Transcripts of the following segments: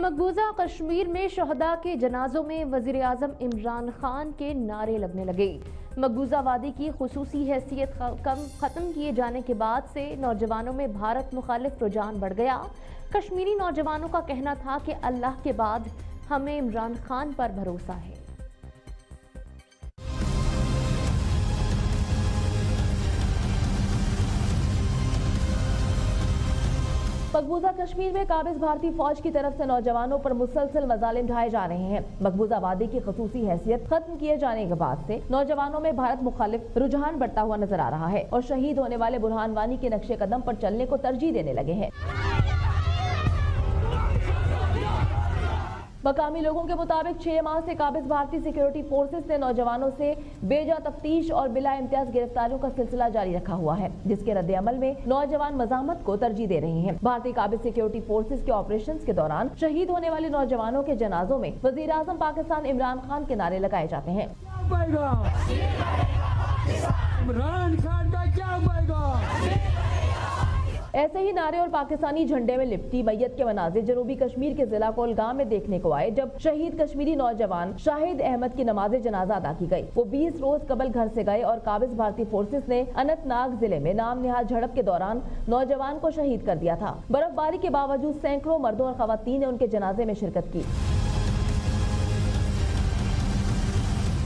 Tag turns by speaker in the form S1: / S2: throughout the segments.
S1: مقبوضہ کشمیر میں شہداء کے جنازوں میں وزیر اعظم عمران خان کے نعرے لگنے لگے۔ مقبوضہ وادی کی خصوصی حیثیت کم ختم کیے جانے کے بعد سے نوجوانوں میں بھارت مخالف رجحان بڑھ گیا۔ کشمیری نوجوانوں کا کہنا تھا کہ اللہ کے بعد ہمیں عمران خان پر بھروسہ ہے۔ مقبوضہ کشمیر میں قابض بھارتی فوج کی طرف سے نوجوانوں پر مسلسل مظالم ڈھائے جا رہے ہیں۔ مقبوضہ وادی کی خصوصی حیثیت ختم کیے جانے کے بعد سے نوجوانوں میں بھارت مخالف رجحان بڑھتا ہوا نظر آ رہا ہے اور شہید ہونے والے برہان وانی کے نقش قدم پر چلنے کو ترجیح دینے لگے ہیں۔ مقامی لوگوں کے مطابق چھ ماہ سے قابض بھارتی سیکیورٹی فورسز نے نوجوانوں سے بیجا تفتیش اور بلا امتیاز گرفتاریوں کا سلسلہ جاری رکھا ہوا ہے، جس کے رد عمل میں نوجوان مزاحمت کو ترجیح دے رہے ہیں۔ بھارتی قابض سیکیورٹی فورسز کے آپریشنز کے دوران شہید ہونے والے نوجوانوں کے جنازوں میں وزیر اعظم پاکستان عمران خان کے نعرے لگائے جاتے ہیں۔ ایسے ہی نعرے اور پاکستانی جھنڈے میں لپٹی میت کے مناظر جنوبی کشمیر کے ضلع کولگام میں دیکھنے کو آئے جب شہید کشمیری نوجوان شاہد احمد کی نماز جنازہ ادا کی گئی۔ وہ بیس روز قبل گھر سے گئے اور قابض بھارتی فورسز نے انت ناگ ضلع میں نام نہاد جھڑپ کے دوران نوجوان کو شہید کر دیا تھا۔ برف باری کے باوجود سینکڑوں مردوں اور خواتین نے ان کے جنازے میں شرکت کی۔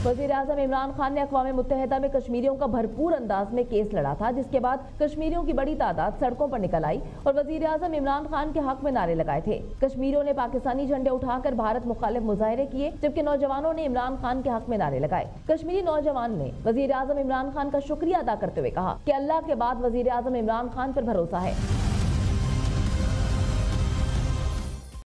S1: وزیر اعظم عمران خان نے اقوام متحدہ میں کشمیریوں کا بھرپور انداز میں کیس لڑا تھا، جس کے بعد کشمیریوں کی بڑی تعداد سڑکوں پر نکل آئی اور وزیر اعظم عمران خان کے حق میں نعرے لگائے تھے۔ کشمیریوں نے پاکستانی جھنڈے اٹھا کر بھارت مخالف مظاہرے کیے، جبکہ نوجوانوں نے عمران خان کے حق میں نعرے لگائے۔ کشمیری نوجوان نے وزیر اعظم عمران خان کا شکریہ ادا کرتے ہوئے کہا کہ اللہ کے بعد وزیر اعظم عمران خان پر بھروسہ ہے۔